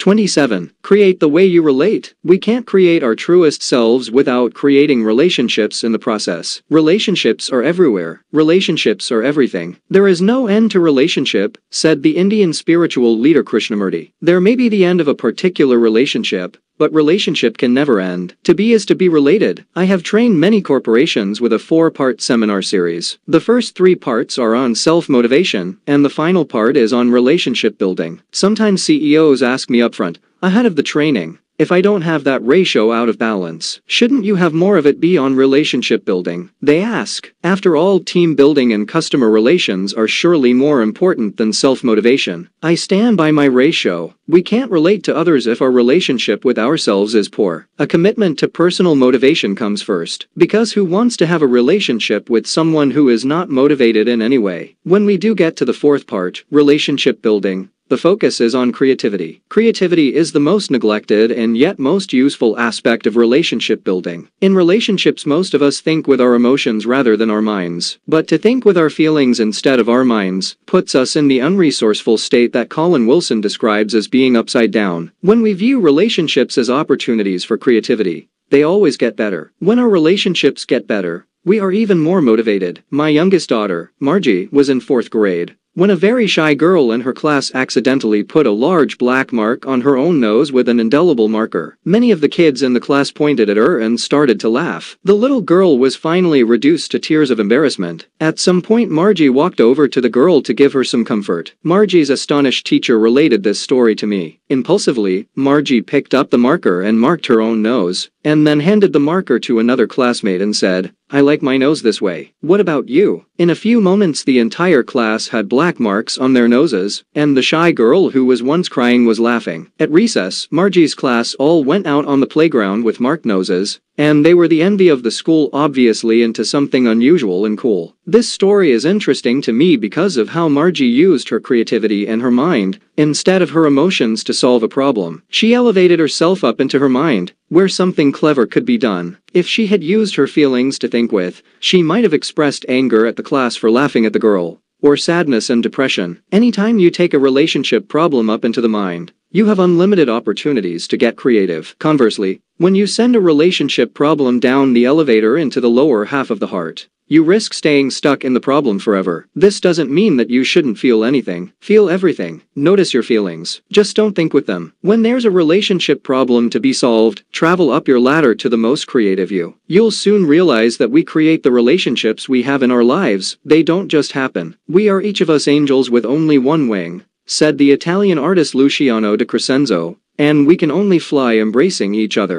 27. Create the way you relate. We can't create our truest selves without creating relationships in the process. Relationships are everywhere. Relationships are everything. There is no end to relationship, said the Indian spiritual leader Krishnamurti. There may be the end of a particular relationship, but relationship can never end. To be is to be related. I have trained many corporations with a four-part seminar series. The first three parts are on self-motivation, and the final part is on relationship building. Sometimes CEOs ask me upfront, ahead of the training, if I don't have that ratio out of balance, shouldn't you have more of it be on relationship building? They ask. After all team building and customer relations are surely more important than self-motivation. I stand by my ratio. We can't relate to others if our relationship with ourselves is poor. A commitment to personal motivation comes first. Because who wants to have a relationship with someone who is not motivated in any way? When we do get to the fourth part, relationship building, the focus is on creativity. Creativity is the most neglected and yet most useful aspect of relationship building. In relationships most of us think with our emotions rather than our minds. But to think with our feelings instead of our minds puts us in the unresourceful state that Colin Wilson describes as being upside down. When we view relationships as opportunities for creativity, they always get better. When our relationships get better, we are even more motivated. My youngest daughter, Margie, was in fourth grade. When a very shy girl in her class accidentally put a large black mark on her own nose with an indelible marker, many of the kids in the class pointed at her and started to laugh. The little girl was finally reduced to tears of embarrassment. At some point Margie walked over to the girl to give her some comfort. Margie's astonished teacher related this story to me. Impulsively, Margie picked up the marker and marked her own nose, and then handed the marker to another classmate and said, I like my nose this way. What about you? In a few moments the entire class had black marks on their noses, and the shy girl who was once crying was laughing. At recess, Margie's class all went out on the playground with marked noses, and they were the envy of the school obviously into something unusual and cool. This story is interesting to me because of how Margie used her creativity and her mind, instead of her emotions to solve a problem. She elevated herself up into her mind, where something clever could be done. If she had used her feelings to think with, she might have expressed anger at the class for laughing at the girl or sadness and depression. Anytime you take a relationship problem up into the mind, you have unlimited opportunities to get creative. Conversely, when you send a relationship problem down the elevator into the lower half of the heart, you risk staying stuck in the problem forever. This doesn't mean that you shouldn't feel anything. Feel everything. Notice your feelings. Just don't think with them. When there's a relationship problem to be solved, travel up your ladder to the most creative you. You'll soon realize that we create the relationships we have in our lives. They don't just happen. We are each of us angels with only one wing, said the Italian artist Luciano de Crescenzo, and we can only fly embracing each other.